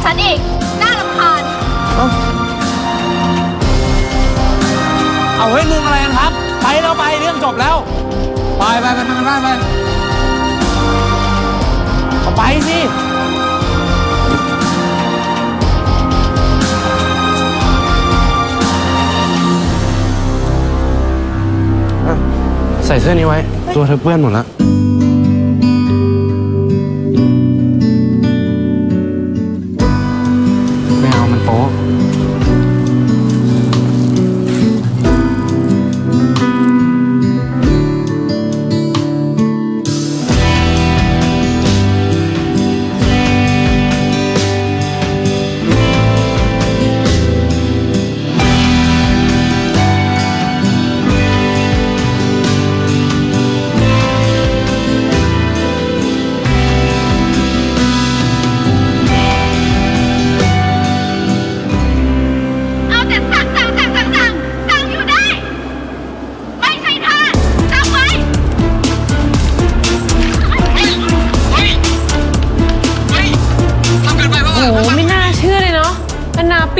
กับฉันอีก น่ารำคาญ เอาเฮ้ยลุงอะไรกันครับ ไปแล้วไปเรื่องจบแล้ว ไปไปไปทำกันบ้านไปเอาไปสิ ใส่เสื้อนี้ไว้ ตัวเธอเปื้อนหมดแล้ว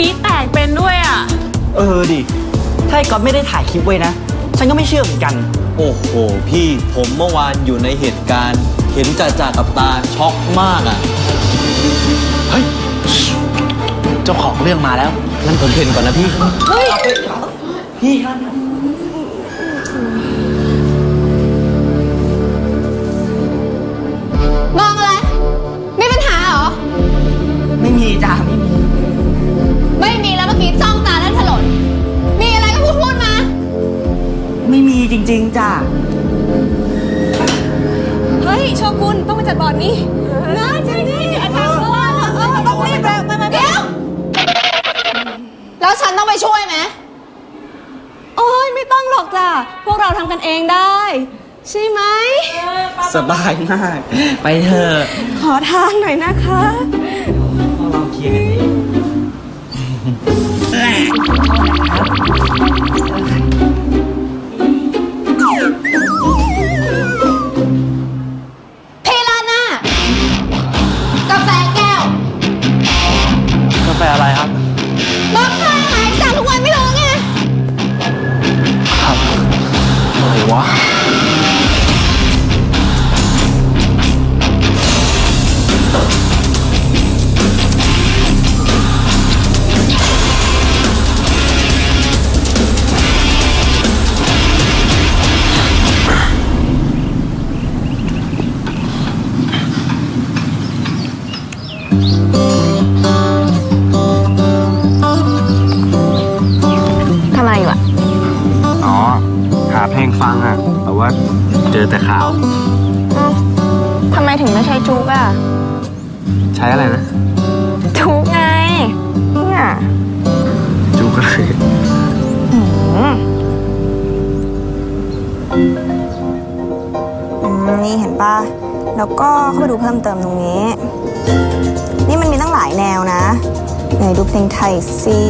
ป็นนาปี๊ดแตกเป็นด้วยอะเออดิ ถ้าไอ้ก๊อฟไม่ได้ถ่ายคลิปไว้นะ ฉันก็ไม่เชื่อเหมือนกัน โอ้โห พี่ผมเมื่อวานอยู่ในเหตุการณ์ เห็นจ่าจ่ากับตาช็อกมากอะ เฮ้ย เจ้าของเรื่องมาแล้ว งั้นผมเพ่นก่อนนะพี่พี่ม ไม่มีจริง ๆจ้าเฮ้ยโชกุนต้องมาจัดบอร์ดนี่นะใช่ดิอาจารย์ว่าเออต้องรีบแล้วมามาเดี๋ยว แล้วฉันต้องไปช่วยไหมโอ้ยไม่ต้องหรอกจ้ะพวกเราทำกันเองได้ ใช่ไหม สบายมาก ไปเถอะขอทางหน่อยนะคะพวกเราเคลียร์กันเอง แล้วก็เข้าไปดูเพิ่มเติมตรงนี้ นี่มันมีตั้งหลายแนวนะไหนดูเพลงไทยซิ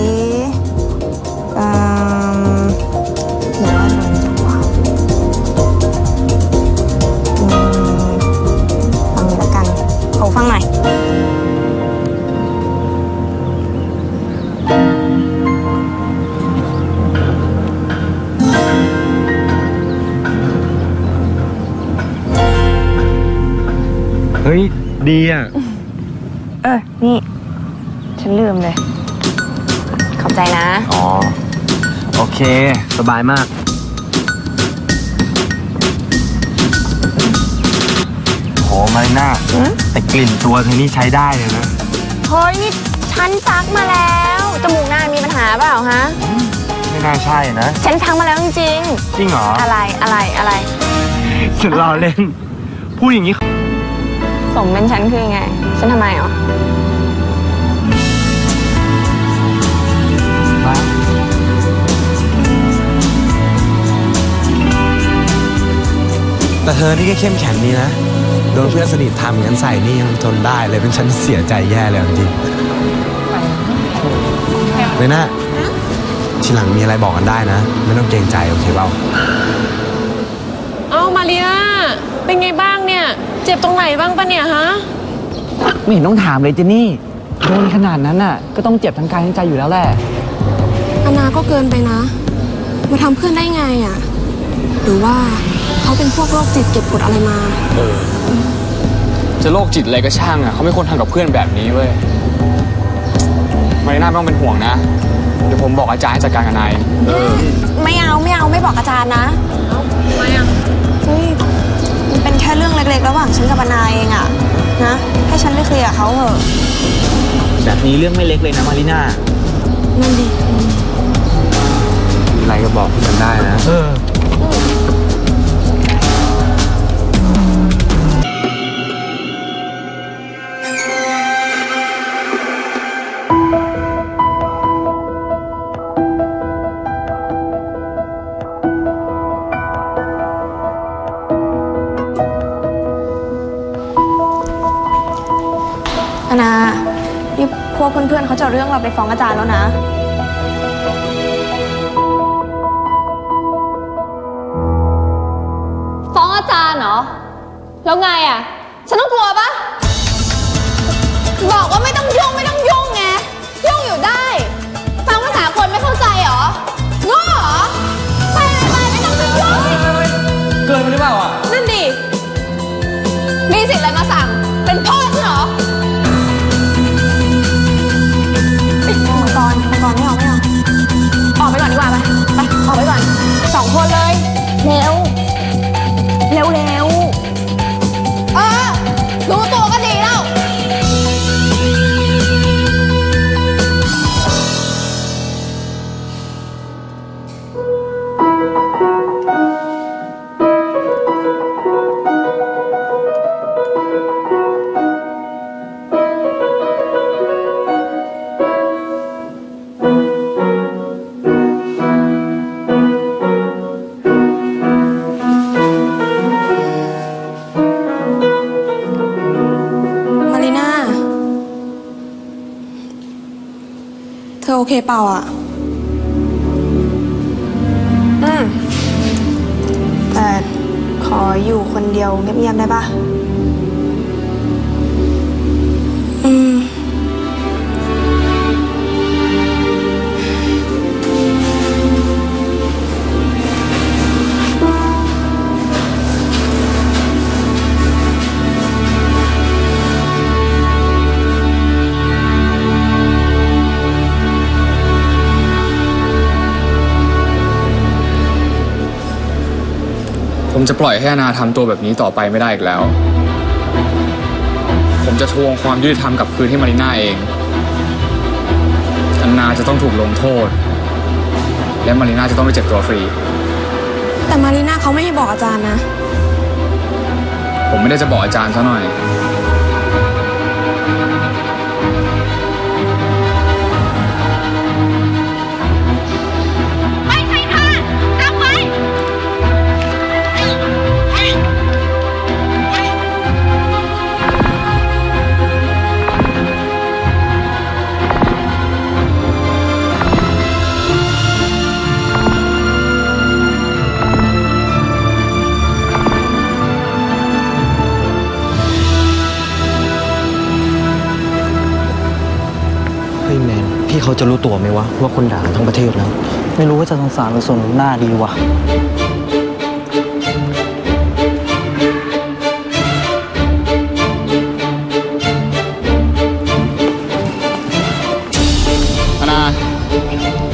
ฮ้ย ดีอะ เออ นี่ ฉันลืมเลย ขอบใจนะ อ๋อ โอเค สบายมาก โหมาริน่าหือ แต่กลิ่นตัวเธอนี่ใช้ได้เลยนะเฮ้ยนี่ฉันซักมาแล้ว จมูกนายมีปัญหาเปล่าฮะ ไม่น่าใช่นะ ฉันซักมาแล้วจริงจริงเหรอ ๆ อะไรอะไรอะไร ฉันรอเล่น พูดอย่างนี้ สมเป็นฉันคือไง ฉันทำไมอ๋อแต่เธอนี่ก็เข้มแข็งดีนะ โดนเพื่อนสนิททำงั้นใส่นี่ยังทนได้เลยเป็นฉันเสียใจแย่เลยจริงเลยนะ ทีหลังมีอะไรบอกกันได้นะ ไม่ต้องเกรงใจ โอเคเปล่าเอ้ามาเรียเป็นไงบ้าง เนี่ยเจ็บตรงไหนบ้างปะเนี่ยฮะ ไม่เห็นต้องถามเลยเจนนี่โดนขนาดนั้นน่ะ ก็ต้องเจ็บทั้งกายทั้งใจอยู่แล้วแหละอานาก็เกินไปนะ มาทำเพื่อนได้ไงอะ หรือว่าเขาเป็นพวกโรคจิตเก็บกดอะไรมา จะโรคจิตอะไรก็ช่างอะเขาไม่ควรทำกับเพื่อนแบบนี้เว้ยมารีน่าไม่ต้องเป็นห่วงนะ เดี๋ยวผมบอกอาจารย์ให้จัดการกับนาย ไม่เอาไม่เอาไม่บอกอาจารย์นะทำไมอะเฮ้ยมันเป็นแค่เรื่องเล็กๆ ระหว่างฉันกับนายเองอะนะให้ฉันไปเคลียร์กับเขาเถอะแบบนี้เรื่องไม่เล็กเลยนะมาริน่านั่นดิมีอะไรก็บอกกันได้นะ เออ เขาจะเรื่องเราไปฟ้องอาจารย์แล้วนะ ฟ้องอาจารย์เหรอ แล้วไงอะ ฉันต้องกลัวปะบอกว่าไม่ต้องยุ่งไม่ต้อง เธอโอเคเปล่าอะ อืม แต่ขออยู่คนเดียวเงียบๆได้ปะ ผมจะปล่อยให้อนาทำตัวแบบนี้ต่อไปไม่ได้อีกแล้ว ผมจะทวงความยุติธรรมกลับคืนให้มารีน่าเองอนาจะต้องถูกลงโทษ และมารีน่าจะต้องไม่เจ็บตัวฟรี แต่มารีน่าเขาไม่ให้บอกอาจารย์นะ ผมไม่ได้จะบอกอาจารย์ซะหน่อย เขาจะรู้ตัวไหมวะ ว่าคนด่าทั้งประเทศแล้ว ไม่รู้ว่าจะสงสารหรือสนหน้าดีวะอนา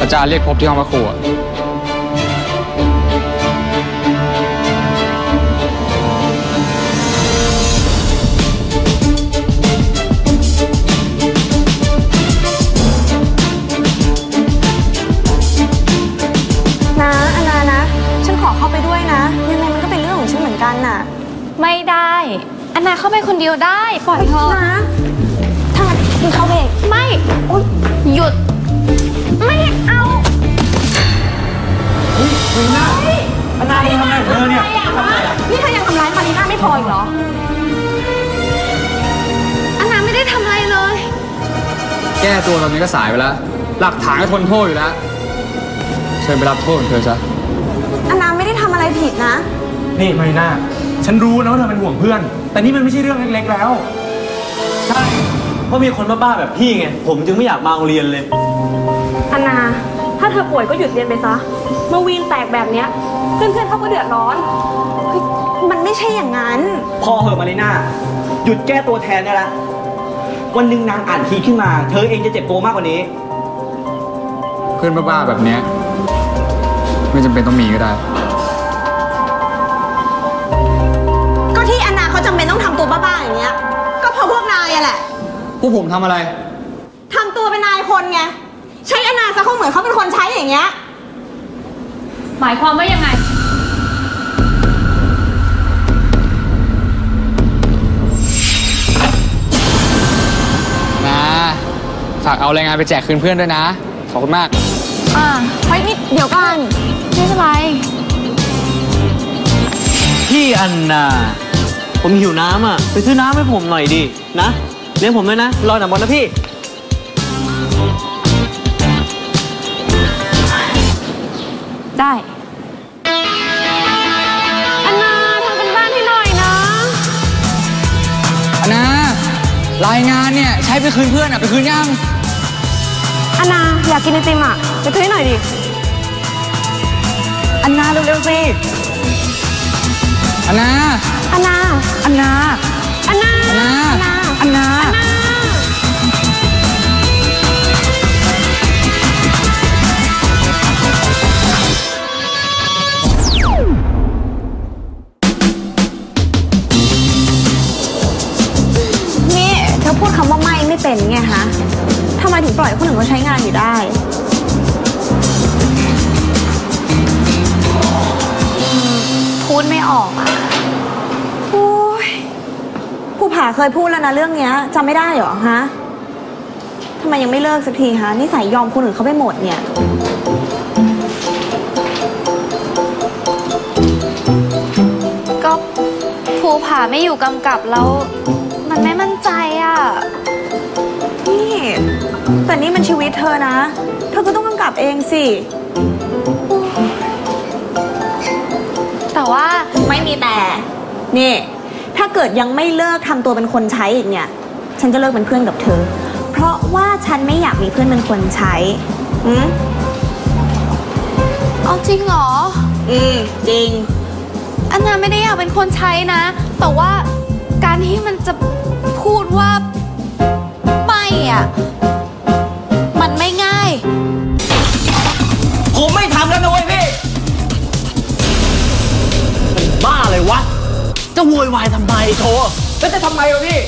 อาจารย์เรียกพบที่ห้องพระครูอะนะ เข้าไปคนเดียวได้ ปล่อยเธอนะถ้างนคุณเข้าไปเอไม่หยุด ไม่เอาเฮ้ยวีน่าอนาเธอทำอะไรของเธอเนี่ย ทำไมอะนี่เธอยังทำร้ายมารีน่าไม่พออีกเหรอนนาไม่ได้ทำอะไรเลย แก้ตัวตอนนี้ก็สายไปแล้ว หลักฐานก็ทนโทษอยู่แล้ว เชิญไปรับโทษของเธอซะ อันนาไม่ได้ทำอะไรผิดนะ นี่ไม่น่า ฉันรู้นะว่าเธอเป็นห่วงเพื่อน แต่นี่มันไม่ใช่เรื่องเล็กๆแล้ว ใช่ เพราะมีคนบ้าๆแบบพี่ไง ผมจึงไม่อยากมาโรงเรียนเลย อันนา ถ้าเธอป่วยก็หยุดเรียนไปซะ มาวีนแตกแบบเนี้ย เพื่อนๆเขาก็เดือดร้อน มันไม่ใช่อย่างนั้น พอเหอะมารีน่าหยุดแก้ตัวแทนได้ละ วันหนึ่งนางอ่านทีขึ้นมา เธอเองจะเจ็บตัวมากกว่านี้ เพื่อนบ้าๆแบบเนี้ยไม่จำเป็นต้องมีก็ได้ อย่างเงี้ย ก็เพราะพวกนายอะแหละพวกผมทำอะไร ทำตัวเป็นนายคนไง ใช้อันนาซะเขาเหมือนเขาเป็นคนใช้อย่างเงี้ย หมายความว่ายังไง นะฝากเอารายงานไปแจกคืนเพื่อนด้วยนะ ขอบคุณมาก อ่าเฮ้ยนี่เดี๋ยวก่อนไม่เป็นไร พี่อันนา ผมหิวน้ำอะ ไปซื้อน้ำให้ผมหน่อยดิ นะเลี้ยงผมด้วยนะ รอหน่อยบอลนะพี่ ได้ อันนาทำกันบ้านให้หน่อยนะ อันนะรายงานเนี่ย ใช้ไปคืนเพื่อนอะ ไปคืนยัง อันนาอยากกินไอติมอะ ไปซื้อให้หน่อยดิ อันนาเร็วๆสิ อันนา อันนาอันนา อันนา อันนา อันนา อันนา นี่เธอพูดคำว่าไม่ไม่เป็นไงฮะทำไมถึงปล่อยให้คนอื่นเขาใช้งานอยู่ได้ พูดไม่ออกอะโอ้ยภูผา เคยพูดแล้วนะเรื่องเนี้ยจำไม่ได้เหรอฮะทำไมยังไม่เลิกสักทีฮะนิสัยยอมคนอื่นเขาไปหมดเนี่ย ก็ภูผาไม่อยู่กำกับแล้ว มันไม่มั่นใจอะนี่ แต่นี่มันชีวิตเธอนะ เธอก็ต้องกำกับเองสิ แต่ว่าไม่มีแต่ นี่ ถ้าเกิดยังไม่เลิกทำตัวเป็นคนใช้อีกเนี่ย ฉันจะเลิกเป็นเพื่อนกับเธอ เพราะว่าฉันไม่อยากมีเพื่อนเป็นคนใช้ อืมเอาจริงเหรอ อืมจริง อันนาไม่ได้อยากเป็นคนใช้นะ แต่ว่าการที่มันจะพูดว่าไม่อะมันไม่ง่าย ผมไม่ทำแล้วนะเว้ยพี่เป็นบ้าเลยวะ จะโวยวายทำไมโทแล้วจะทำไมวะพี่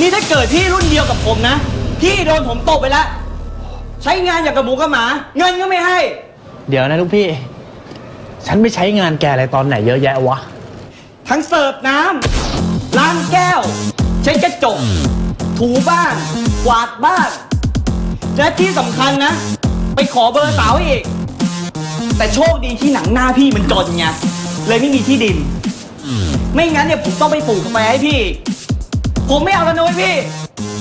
นี่ถ้าเกิดพี่รุ่นเดียวกับผมนะ พี่โดนผมตบไปแล้ว ใช้งานอย่างกับหมูกับหมา เงินก็ไม่ให้ เดี๋ยวนะลูกพี่ ฉันไปใช้งานแกอะไรตอนไหนเยอะแยะวะ ทั้งเสิร์ฟน้ำล้างแก้ว เช็ดกระจก ถูบ้าน กวาดบ้าน และที่สำคัญนะ ไปขอเบอร์สาวอีก แต่โชคดีที่หนังหน้าพี่มันจนไงเลยไม่มีที่ดิน ไม่งั้นเนี่ยผมต้องไปปลูกกาแฟให้พี่ ผมไม่เอาแล้วนะเว้ยพี่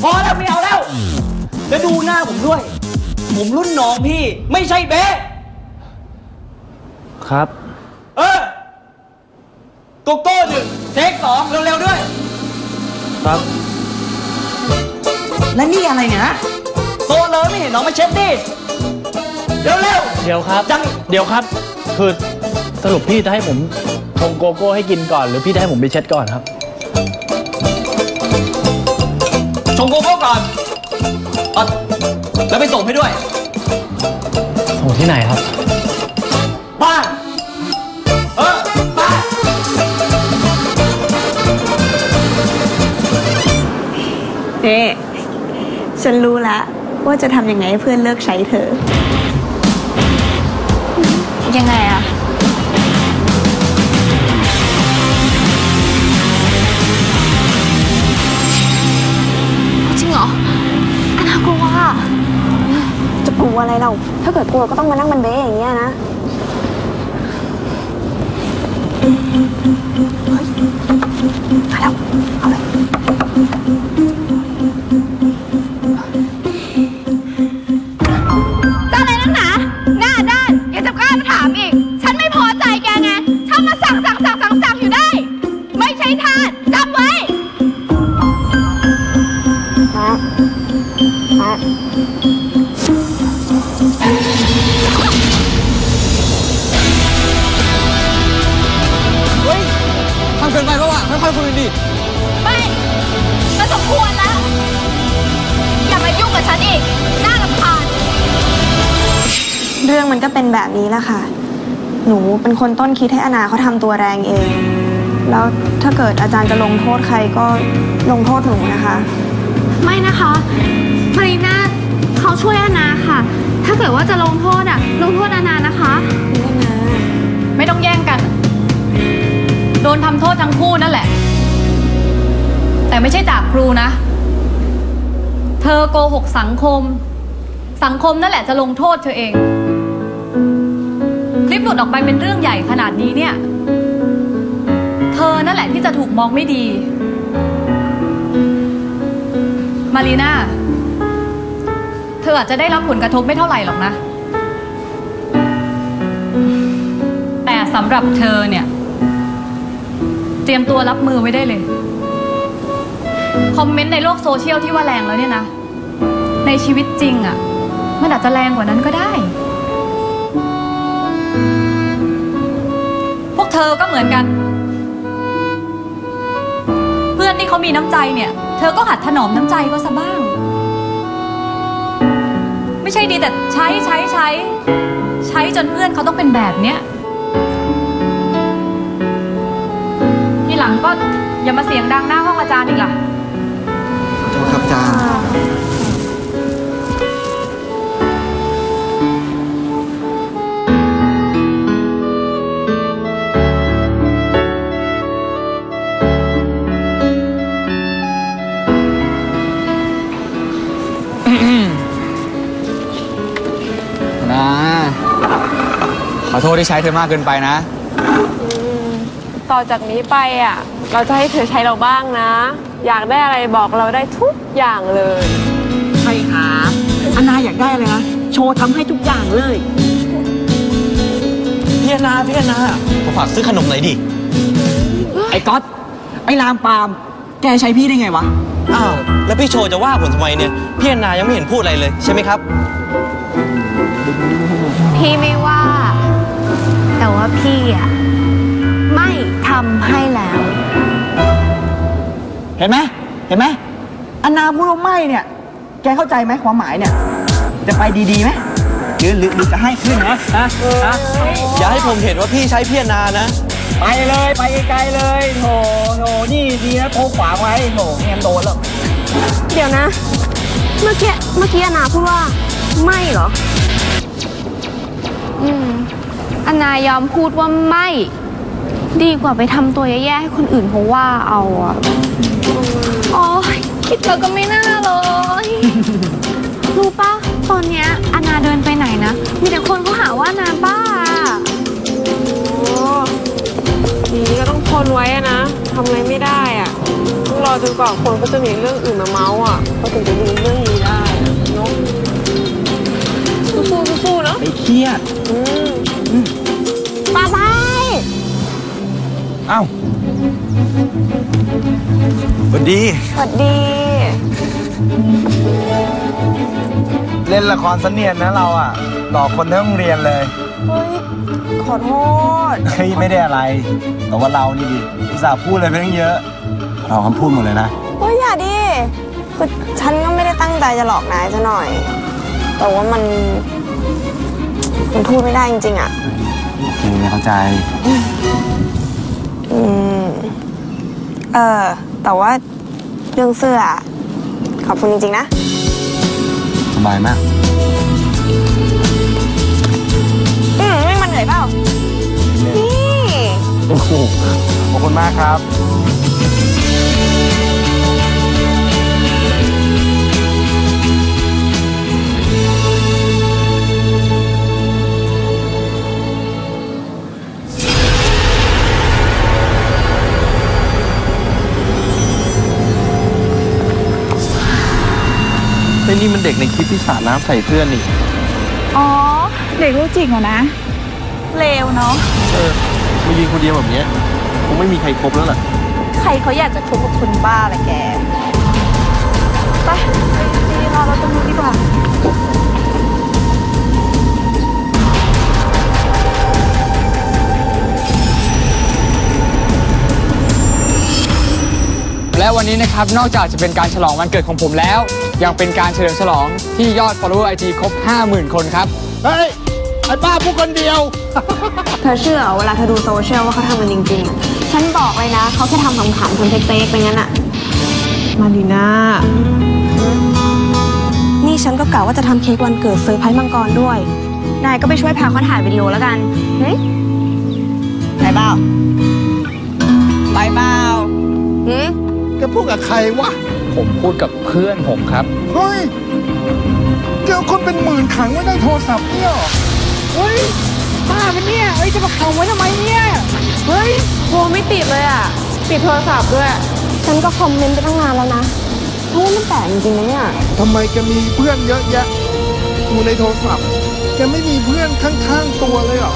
พอแล้วไม่เอาแล้ว แล้วดูหน้าผมด้วย ผมรุ่นน้องพี่ ไม่ใช่เบ๊ะครับ เออโกโก้หนึ่งเทคสองเร็วๆด้วย ครับ และนี่อะไรเนี่ยโซเลยไม่เห็นน้องมาเช็ดดิ เร็วเดี๋ยวครับจัง เดี๋ยวครับคือ สรุปพี่จะให้ผมชงโกโก้ให้กินก่อน หรือพี่จะให้ผมไปเช็ดก่อนครับๆชงโกโก้ก่อนเอาแล้วไปส่งให้ด้วย ส่งที่ไหนครับ บ้านเออบ้านเน่ฉันรู้แล้วว่าจะทำยังไงให้เพื่อนเลิกใช้เธอ ยังไงอะ ถ้าเกิดกลัวก็ต้องมานั่งมันเบ้อย่างเงี้ยนะ เฮ้ย คนต้นคิดให้อนาเขาทำตัวแรงเอง แล้วถ้าเกิดอาจารย์จะลงโทษใครก็ลงโทษหนูนะคะ ไม่นะคะมารีน่าเขาช่วยอานาค่ะ ถ้าเกิดว่าจะลงโทษอะลงโทษอานานะคะไม่ต้องแย่งกัน โดนทำโทษทั้งคู่นั่นแหละ แต่ไม่ใช่จากครูนะ เธอโกหกสังคม สังคมนั่นแหละจะลงโทษเธอเองค ลิปหลุดออกไปเป็นเรื่องใหญ่ขนาดนี้เนี่ย เธอนั่นแหละที่จะถูกมองไม่ดี มารีน่าเธออาจจะได้รับผลกระทบไม่เท่าไหร่หรอกนะ แต่สำหรับเธอเนี่ย เตรียมตัวรับมือไว้ได้เลย คอมเมนต์ในโลกโซเชียลที่ว่าแรงแล้วเนี่ยนะ ในชีวิตจริงอะ่ะ มันอาจจะแรงกว่านั้นก็ได้ ธอก็เหมือนกัน เพื่อนที่เขามีน้ำใจเนี่ย เธอก็หัดถนอมน้ำใจก็ซะบ้าง ไม่ใช่ดีแต่ใช้ใช้ใช้ ใช้จนเพื่อนเขาต้องเป็นแบบเนี้ยทีหลังก็อย่ามาเสียงดังหน้าห้องอาจารย์อีกล่ะ โทษที่ใช้เธอมากเกินไปนะ ต่อจากนี้ไปอะ เราจะให้เธอใช้เราบ้างนะ อยากได้อะไรบอกเราได้ทุกอย่างเลย ใช่ครับอานาอยากได้อะไรนะ โชว์ทำให้ทุกอย่างเลย พี่อนาพี่อนาผมฝากซื้อขนมหน่อยดิ ไอ้ก๊อตไอ้ลามปาม แกใช้พี่ได้ไงวะ อ้าว แล้วพี่โชว์จะว่าผมทำไมเนี่ย พี่อนายังไม่เห็นพูดอะไรเลยใช่ไหมครับ พี่ไม่ว่า แต่ว่าพี่อะไม่ทำให้แล้ว เห็นไหมเห็นไหมอานาพูดว่าไม่เนี่ย แกเข้าใจไหมความหมายเนี่ย จะไปดีๆไหมหรือหรือหรือจะให้ขึ้นนะฮะฮะอย่าให้ผมเห็นว่าพี่ใช้พี่อนานะ ไปเลยไปไกลๆเลยโถโถนี่ดีนะโพกขวางไว้โถไม่งั้นโดนแล้วเดี๋ยวนะ เมื่อกี้เมื่อกี้อานาพูดว่าไม่เหรอ อืม อานายอมพูดว่าไม่ ดีกว่าไปทำตัวแย่ๆให้คนอื่นเขาว่าเอาอะโอ้ยคิดแล้วก็ไม่น่าเลย รู้ปะตอนเนี้ยอานาเดินไปไหนนะ มีแต่คนเขาหาว่าอานาบ้าอะโอ้ทีนี้ก็ต้องทนไว้อะนะทำอะไรไม่ได้อะต้องรอจนกว่าคนเขาจะมีเรื่องอื่นมาเมาส์อะเขาถึงจะลืมเรื่องนี้ได้อะเนาะสู้ๆสู้ๆเนาะไปเครียด อืม ป้าบายเอ้าสวัสดี สวัสดี เล่นละครเสนียนนะเราอะ หลอกคนทั้งโรงเรียนเลย เฮ้ย ขอโทษ เฮ้ย ไม่ได้อะไร แต่ว่าเรานี่ดิอุตส่าห์พูดอะไรไปตั้งเยอะ เราคำพูดหมดเลยนะ เฮ้ย อย่าดิคือฉันก็ไม่ได้ตั้งใจจะหลอกนายซะหน่อย แต่ว่ามัน มันพูดไม่ได้จริง ๆ อะโอเคเข้าใจ อืม เออ แต่ว่าเรื่องเสื้ออะขอบคุณจริง ๆ นะ สบายมาก อืมไม่มันเหนื่อยเปล่า นี่ โอ้โหขอบคุณมากครับ ไอ้นี่มันเด็กในคลิปที่สาดน้ำใส่เพื่อนนี่ อ๋อ เด็กรู้จริงเหรอนะ เลวเนาะ เออมายืนคนเดียวแบบเนี้ยคงไม่มีใครครบแล้วล่ะ ใครเขาอยากจะคบกับคนบ้าอะไรแก ไปไปดีก่อนเราตรงนู้นดีกว่า และวันนี้นะครับ นอกจากจะเป็นการฉลองวันเกิดของผมแล้ว ยังเป็นการเฉลิมฉลองที่ยอด follower IG ครบ 50,000 คนครับ เฮ้ย ไอ้ป้าพูดคนเดียว เธอเชื่อเหรอเวลาเธอดูโซเชียลว่าเขาทำกันจริงๆอะฉันบอกเลยนะ เขาแค่ทำขำๆทำ fake ๆไปงั้นอะมารีน่า นี่ฉันก็กะว่าจะทำเค้กวันเกิดเซอร์ไพรส์มังกรด้วย นายก็ไปช่วยพาเขาถ่ายวิดีโอแล้วกันหึไปเปล่าไปเปล่าหึแกพูดกับใครวะ ผมพูดกับเพื่อนผมครับ เฮ้ยเจอคนเป็นหมื่นขังไว้ในโทรศัพท์เนี่ยเหรอเฮ้ยบ้าปะเนี่ยเอ้ยจะมาขังไว้ทำไมเนี่ย เฮ้ยโทรไม่ติดเลยอะ ปิดโทรศัพท์ด้วย ฉันก็คอมเมนต์ไปตั้งนานแล้วนะเพราะว่ามันแปลกจริงๆนะเนี่ย ทำไมแกมีเพื่อนเยอะแยะอยู่ในโทรศัพท์แกไม่มีเพื่อนข้างๆตัวเลยเหรอ